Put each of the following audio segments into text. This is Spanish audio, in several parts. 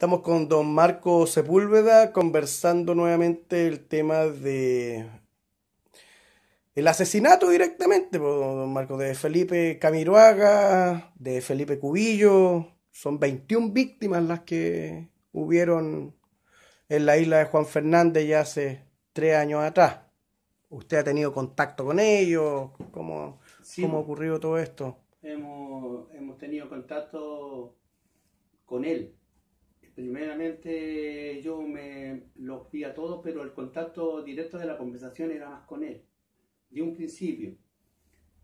Estamos con don Marco Sepúlveda conversando nuevamente el tema de el asesinato directamente, don Marco, de Felipe Camiroaga, de Felipe Cubillo. Son 21 víctimas las que hubieron en la isla de Juan Fernández ya hace tres años atrás. ¿Usted ha tenido contacto con ellos? ¿Cómo, cómo ha ocurrido todo esto? Hemos, hemos tenido contacto con él primeramente yo me los vi a todos, pero el contacto directo de la conversación era más con él. De un principio,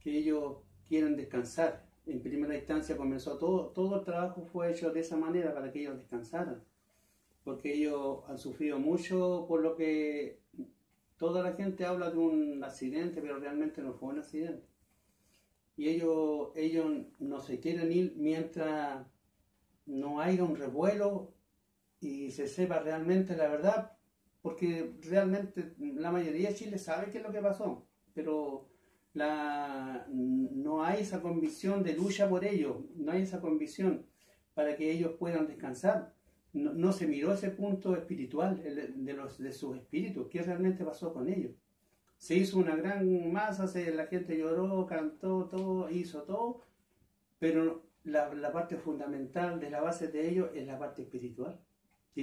que ellos quieren descansar. En primera instancia comenzó todo, todo el trabajo fue hecho de esa manera para que ellos descansaran. Porque ellos han sufrido mucho por lo que toda la gente habla de un accidente, pero realmente no fue un accidente. Y ellos, ellos no se quieren ir mientras no haya un revuelo y se sepa realmente la verdad, porque realmente la mayoría de Chile sabe qué es lo que pasó, pero la, no hay esa convicción de lucha por ellos, no hay esa convicción para que ellos puedan descansar. No, se miró ese punto espiritual de, los, de sus espíritus, qué realmente pasó con ellos. Se hizo una gran masa, se, la gente lloró, cantó, todo, hizo todo, pero la, la parte fundamental de la base de ellos es la parte espiritual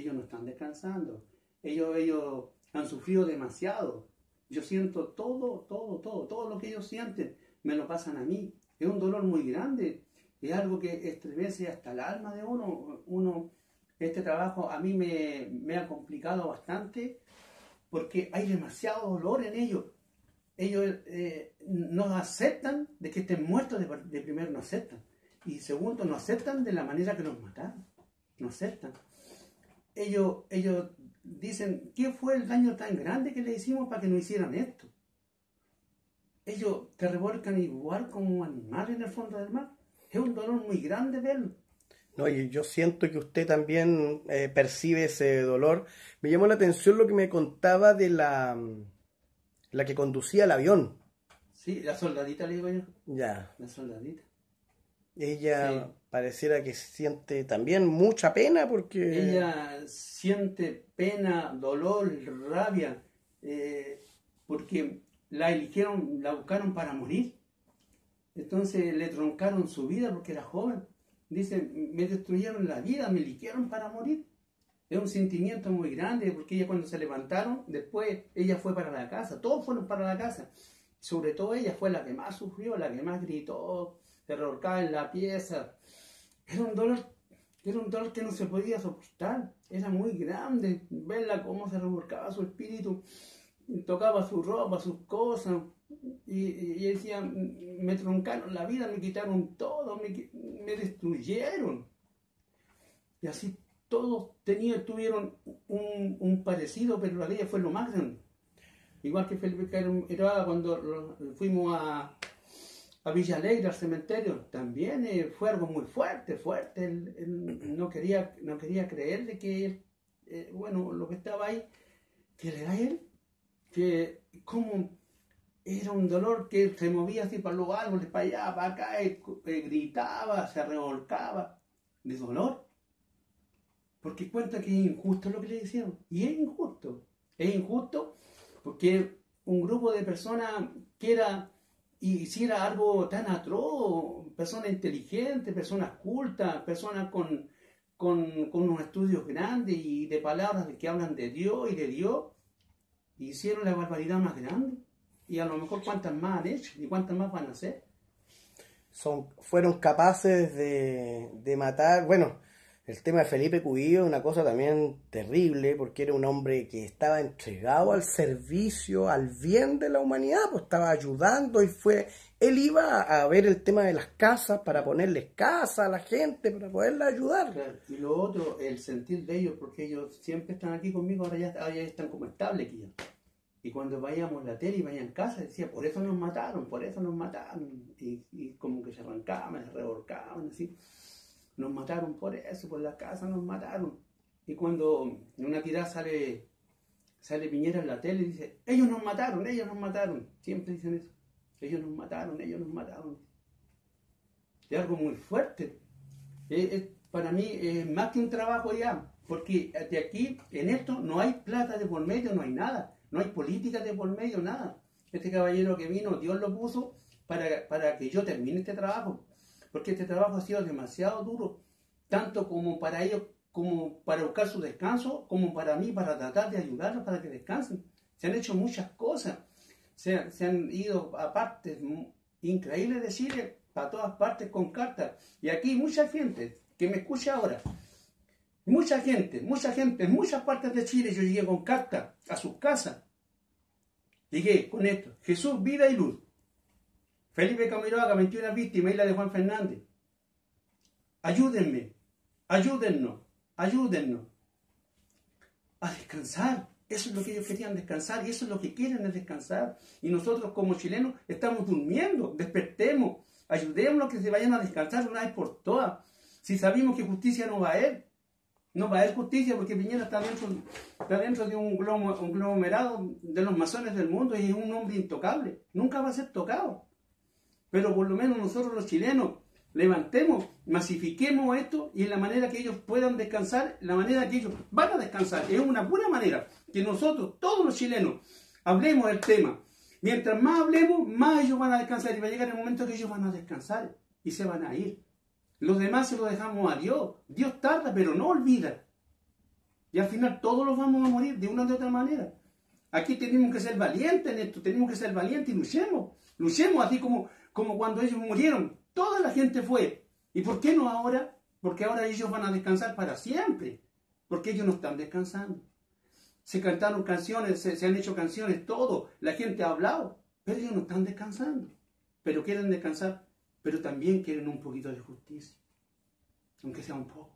ellos no están descansando. Ellos, ellos han sufrido demasiado. Yo siento todo, todo, todo, todo lo que ellos sienten, me lo pasan a mí. Es un dolor muy grande, es algo que estremece hasta el alma de uno. uno este trabajo a mí me, me ha complicado bastante porque hay demasiado dolor en ellos. Ellos eh, no aceptan de que estén muertos, de, de primero no aceptan. Y segundo, no aceptan de la manera que nos mataron. No aceptan ellos, ellos dicen, ¿qué fue el daño tan grande que le hicimos para que no hicieran esto? Ellos te revolcan igual como un animal en el fondo del mar. Es un dolor muy grande verlo. No, y yo siento que usted también eh, percibe ese dolor. Me llamó la atención lo que me contaba de la, la que conducía el avión. Sí, la soldadita, le digo yo. Ya. La soldadita. Ella pareciera que siente también mucha pena porque... Ella siente pena, dolor, rabia, eh, porque la eligieron, la buscaron para morir. Entonces le troncaron su vida porque era joven. Dice, me destruyeron la vida, me eligieron para morir. Es un sentimiento muy grande porque ella cuando se levantaron, después ella fue para la casa, todos fueron para la casa. Sobre todo ella fue la que más sufrió, la que más gritó, se revolcaba en la pieza. Era un dolor, era un dolor que no se podía soportar. Era muy grande verla cómo se revolcaba su espíritu, tocaba su ropa, sus cosas. Y, decía, me troncaron la vida, me quitaron todo, me, destruyeron. Y así todos tenían, tuvieron un, parecido, pero la ley fue lo más grande. Igual que Felipe era cuando fuimos a, a Villa Alegre, al cementerio, también eh, fue algo muy fuerte, fuerte. Él, no, quería, no quería creer de que él, eh, bueno, lo que estaba ahí, que le da él, que como era un dolor que se movía así para los árboles, para allá, para acá, gritaba, se revolcaba de dolor. Porque cuenta que es injusto lo que le decían. Y es injusto. Es injusto porque un grupo de personas que era y hiciera algo tan atroz, personas inteligentes, personas cultas, personas con, con, con, unos estudios grandes y de palabras que hablan de Dios y de Dios, hicieron la barbaridad más grande. Y a lo mejor cuántas más han hecho y cuántas más van a hacer. Son, fueron capaces de, de matar, bueno, el tema de Felipe Cubillo es una cosa también terrible porque era un hombre que estaba entregado al servicio, al bien de la humanidad, pues estaba ayudando y fue, él iba a ver el tema de las casas para ponerles casa a la gente, para poderla ayudar. Y lo otro, el sentir de ellos, porque ellos siempre están aquí conmigo, ahora ya, están como estables aquí Y cuando vayamos a la tele y vayan a casa, decía, por eso nos mataron, por eso nos mataron. Y, y como que se arrancaban, se revolcaban, así. Nos mataron por eso, por la casa nos mataron. Y cuando en una tirada sale, sale Piñera en la tele y dice, ellos nos mataron, ellos nos mataron. Siempre dicen eso. Ellos nos mataron, ellos nos mataron. Es algo muy fuerte. para mí es más que un trabajo ya. Porque de aquí, en esto, no hay plata de por medio, no hay nada. No hay política de por medio, nada. Este caballero que vino, Dios lo puso para, para que yo termine este trabajo. Porque este trabajo ha sido demasiado duro, tanto como para ellos, como para buscar su descanso, como para mí, para tratar de ayudarlos para que descansen. Se han hecho muchas cosas. Se, se han ido a partes increíbles de Chile, para todas partes con cartas. Y aquí mucha gente que me escucha ahora, Mucha gente, mucha gente, en muchas partes de Chile yo llegué con carta a sus casas. Llegué con esto. Jesús, vida y luz. Felipe Camiroaga, 21 víctimas, isla de Juan Fernández. Ayúdenme, ayúdennos, ayúdennos a descansar. Eso es lo que ellos querían descansar y eso es lo que quieren es descansar. Y nosotros como chilenos estamos durmiendo, despertemos, ayudémonos a que se vayan a descansar una vez por todas. Si sabemos que justicia no va a haber, no va a haber justicia porque Piñera está dentro, está dentro de un, globo, un glomerado de los masones del mundo y es un hombre intocable. Nunca va a ser tocado. Pero por lo menos nosotros los chilenos levantemos, masifiquemos esto y en la manera que ellos puedan descansar, la manera que ellos van a descansar. Es una buena manera que nosotros, todos los chilenos, hablemos del tema. Mientras más hablemos, más ellos van a descansar y va a llegar el momento que ellos van a descansar y se van a ir. Los demás se lo dejamos a Dios. Dios tarda, pero no olvida. Y al final todos los vamos a morir de una u otra manera. Aquí tenemos que ser valientes en esto, tenemos que ser valientes y luchemos. Luchemos así como, como cuando ellos murieron. Toda la gente fue. ¿Y por qué no ahora? Porque ahora ellos van a descansar para siempre. Porque ellos no están descansando. Se cantaron canciones, se, se han hecho canciones, todo. La gente ha hablado. Pero ellos no están descansando. Pero quieren descansar pero también quieren un poquito de justicia, aunque sea un poco.